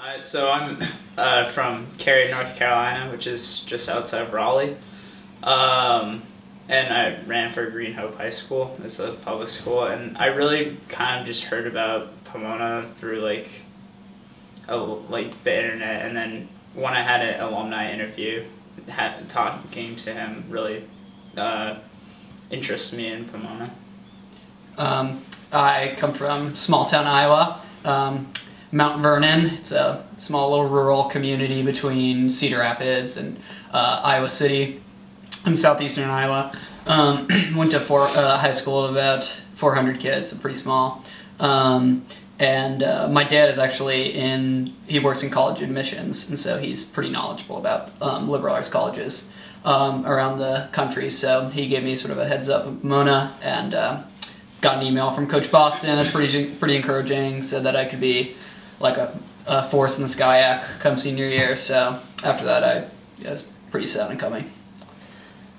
Uh, so I'm uh, from Cary, North Carolina, which is just outside of Raleigh. Um, and I ran for Green Hope High School. It's a public school, and I really kind of just heard about Pomona through like, a, like the internet, and then when I had an alumni interview, had, talking to him really uh, interests me in Pomona. Um, I come from small town Iowa. Um, Mount Vernon. It's a small little rural community between Cedar Rapids and uh, Iowa City in southeastern Iowa. Um, went to four, uh, high school of about 400 kids, so pretty small. Um, and uh, my dad is actually in, he works in college admissions, and so he's pretty knowledgeable about um, liberal arts colleges um, around the country. So he gave me sort of a heads up of Mona and uh, got an email from Coach Boston. That's pretty, pretty encouraging, said that I could be like a, a force in the SCIAC come senior year. So after that, I, I was pretty set on coming.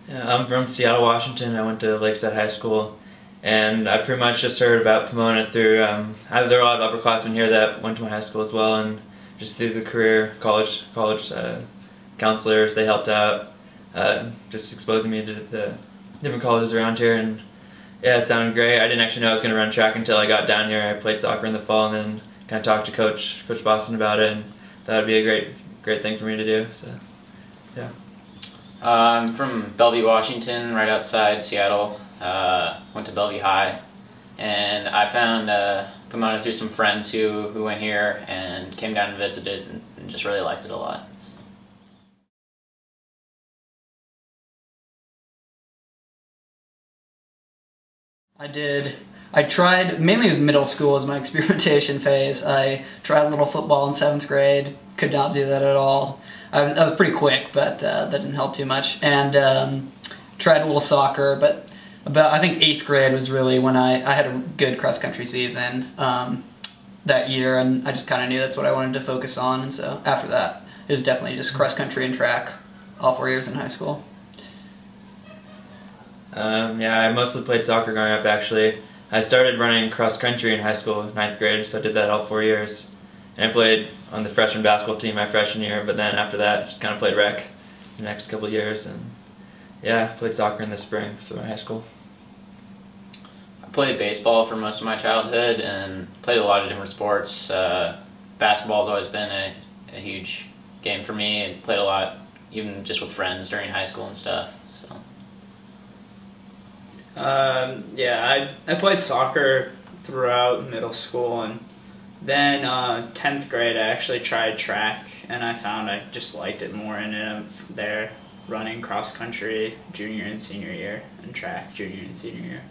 Yeah, I'm from Seattle, Washington. I went to Lakeside High School, and I pretty much just heard about Pomona through. Um, there are a lot of upperclassmen here that went to my high school as well, and just through the career college college uh, counselors, they helped out, uh, just exposing me to the different colleges around here, and yeah, it sounded great. I didn't actually know I was going to run track until I got down here. I played soccer in the fall, and then kind of talked to Coach Coach Boston about it, and that would be a great great thing for me to do. So, yeah. Uh, I'm from Bellevue, Washington, right outside Seattle. Uh, went to Bellevue High, and I found uh, Pomona through some friends who who went here and came down and visited, and, and just really liked it a lot. I did I tried, mainly it was middle school as my experimentation phase. I tried a little football in seventh grade, could not do that at all. I was, I was pretty quick, but uh, that didn't help too much. And um, tried a little soccer, but about, I think eighth grade was really when I, I had a good cross country season um, that year, and I just kind of knew that's what I wanted to focus on. And so after that, it was definitely just cross country and track all four years in high school. Um, yeah, I mostly played soccer growing up actually. I started running cross country in high school, ninth grade, so I did that all four years. And I played on the freshman basketball team my freshman year, but then after that, just kind of played rec the next couple years. And yeah, played soccer in the spring for my high school. I played baseball for most of my childhood and played a lot of different sports. Uh, basketball's always been a, a huge game for me and played a lot even just with friends during high school and stuff. Um, yeah, I, I played soccer throughout middle school and then uh, 10th grade I actually tried track and I found I just liked it more and uh, there running cross country junior and senior year and track junior and senior year.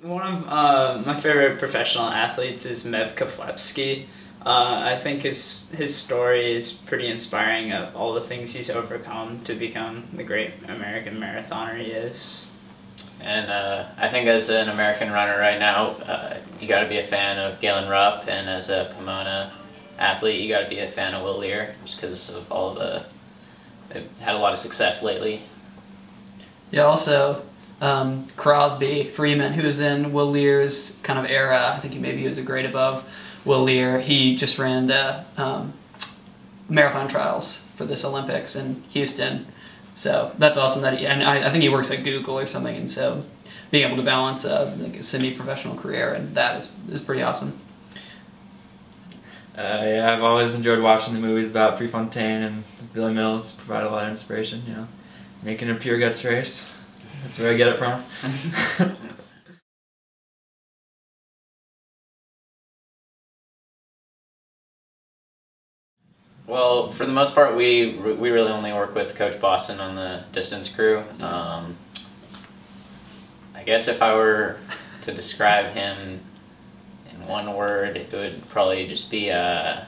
One of uh, my favorite professional athletes is Meb Keflezighi. Uh, I think his his story is pretty inspiring of all the things he's overcome to become the great American marathoner he is. And uh, I think as an American runner right now, uh, you got to be a fan of Galen Rupp, and as a Pomona athlete, you got to be a fan of Will Leer, just because of all the they've had a lot of success lately. Yeah, also um, Crosby Freeman, who was in Will Leer's kind of era. I think he maybe he was a grade above. Will Leer, he just ran the um, marathon trials for this Olympics in Houston. So that's awesome that he, and I, I, think he works at Google or something, and so being able to balance a, like a semi-professional career and that is, is pretty awesome. Uh, yeah, I've always enjoyed watching the movies about Prefontaine and Billy Mills provide a lot of inspiration, you know, making a pure guts race. That's where I get it from. Well, for the most part, we we really only work with Coach Boston on the distance crew. Um, I guess if I were to describe him in one word, it would probably just be uh,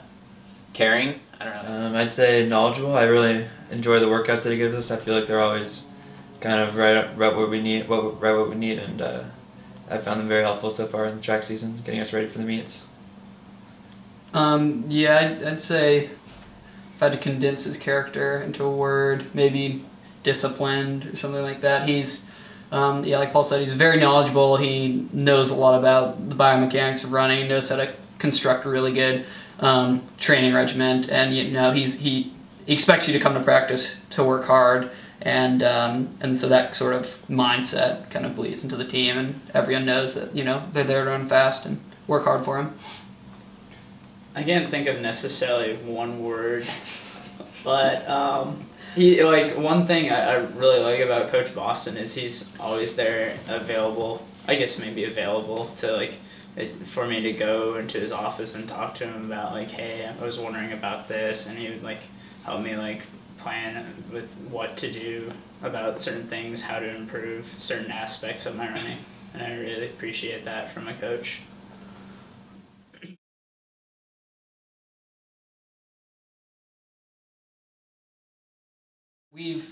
caring. I don't know. Um, I'd say knowledgeable. I really enjoy the workouts that he gives us. I feel like they're always kind of right right what we need, what right what we need, and uh, I found them very helpful so far in the track season, getting us ready for the meets. Um, yeah, I'd, I'd say if I had to condense his character into a word, maybe disciplined or something like that. He's Um, yeah, like Paul said, he's very knowledgeable. He knows a lot about the biomechanics of running. Knows how to construct a really good um, training regiment, and you know he's he expects you to come to practice to work hard, and um, and so that sort of mindset kind of bleeds into the team, and everyone knows that you know they're there to run fast and work hard for him. I can't think of necessarily one word, but um, he like one thing I, I really like about Coach Boston is he's always there, available. I guess maybe available to like it, for me to go into his office and talk to him about like, hey, I was wondering about this, and he would like help me like plan with what to do about certain things, how to improve certain aspects of my running, and I really appreciate that from a coach. We've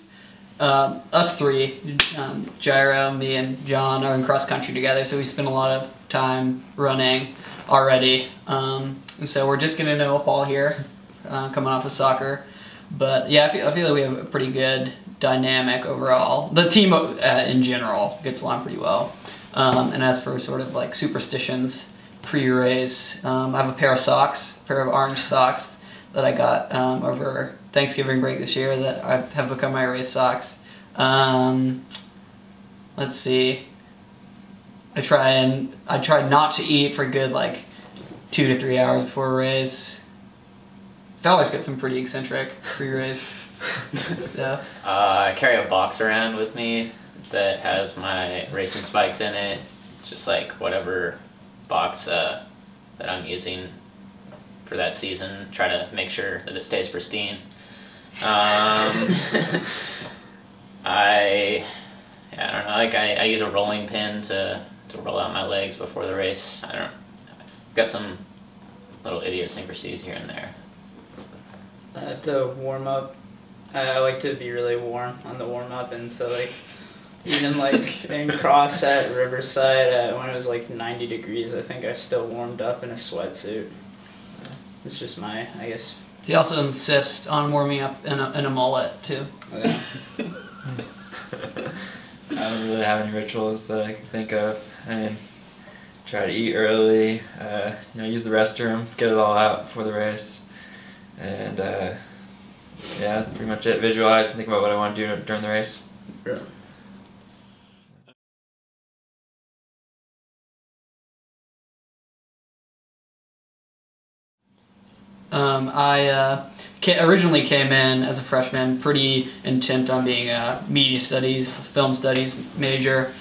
um, us three, um, Gyro, me, and John are in cross country together, so we spend a lot of time running already. Um, so we're just gonna know Paul here, uh, coming off of soccer. But yeah, I feel, I feel like we have a pretty good dynamic overall. The team uh, in general gets along pretty well. Um, and as for sort of like superstitions pre-race, um, I have a pair of socks, a pair of orange socks that I got um, over Thanksgiving break this year that I have become my race socks. Um, let's see. I try and I try not to eat for good like two to three hours before a race. Fowler's got some pretty eccentric pre-race stuff. Uh, I carry a box around with me that has my racing spikes in it, just like whatever box uh, that I'm using for that season. Try to make sure that it stays pristine. Um, I, yeah, I don't know. Like I, I use a rolling pin to to roll out my legs before the race. I don't. I've got some little idiosyncrasies here and there. I have to warm up. I like to be really warm on the warm up, and so like even like in cross at Riverside uh, when it was like 90 degrees, I think I still warmed up in a sweatsuit. It's just my, I guess. He also insists on warming up in a, in a mullet too. Yeah. I don't really have any rituals that I can think of. I mean, try to eat early, uh, you know, use the restroom, get it all out before the race, and uh, yeah, pretty much it. Visualize and think about what I want to do during the race. Yeah. Um, I uh, ca- originally came in as a freshman, pretty intent on being a media studies, film studies major.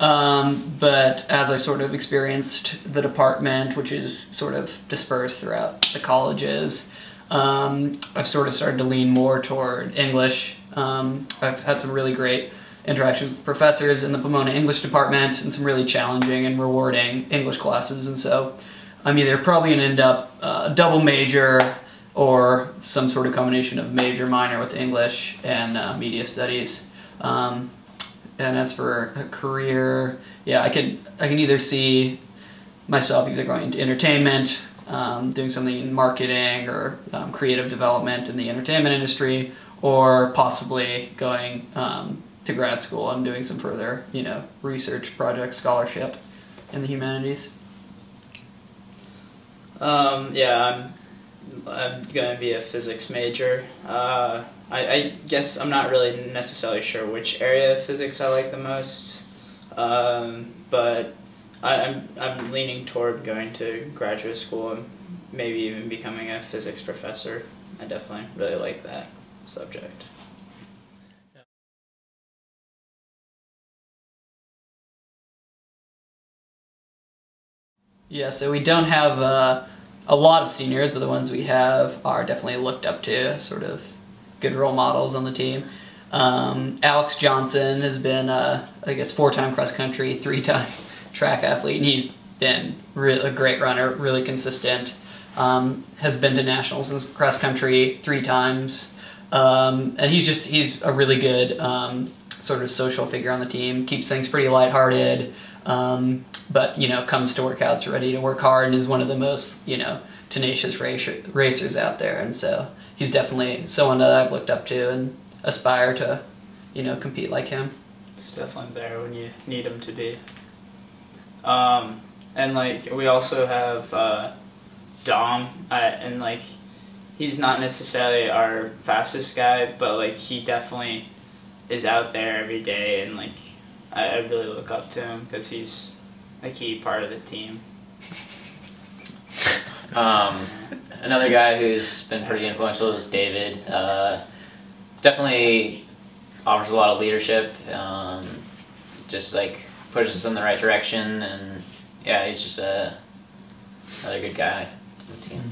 Um, but as I sort of experienced the department, which is sort of dispersed throughout the colleges, um, I've sort of started to lean more toward English. Um, I've had some really great interactions with professors in the Pomona English department and some really challenging and rewarding English classes. And so I'm either probably going to end up uh, double major or some sort of combination of major minor with English and uh, media studies. Um, and as for a career, yeah, I can I can either see myself either going into entertainment, um, doing something in marketing or um, creative development in the entertainment industry, or possibly going um, to grad school and doing some further, you know, research project scholarship in the humanities. Um, yeah, I'm, I'm going to be a physics major. Uh, I, I guess I'm not really necessarily sure which area of physics I like the most, um, but I, I'm, I'm leaning toward going to graduate school and maybe even becoming a physics professor. I definitely really like that subject. Yeah, so we don't have uh, a lot of seniors, but the ones we have are definitely looked up to, sort of good role models on the team. Um, Alex Johnson has been, uh, I guess, four-time cross country, three-time track athlete, and he's been a great runner, really consistent. Um, has been to nationals in cross country three times, um, and he's just he's a really good um, sort of social figure on the team. Keeps things pretty lighthearted, um, but you know comes to workouts ready to work hard, and is one of the most you know tenacious racer, racers out there. And so he's definitely someone that I've looked up to and aspire to, you know, compete like him. it's definitely there when you need him to be. Um, and like we also have uh, Dom, uh, and like he's not necessarily our fastest guy, but like he definitely is out there every day, and like I, I really look up to him because he's a key part of the team. Um, another guy who's been pretty influential is David. Uh, definitely offers a lot of leadership. Um, just like pushes us in the right direction, and yeah, he's just a another good guy on the team.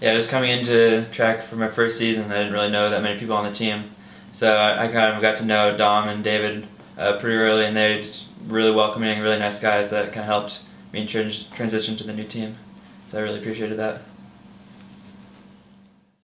Yeah, just coming into track for my first season, I didn't really know that many people on the team. So I, I kind of got to know Dom and David uh, pretty early, and they're just really welcoming, really nice guys that kind of helped me trans- transition to the new team. So I really appreciated that.